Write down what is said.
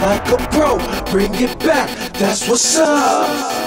like a pro. Bring it back, that's what's up.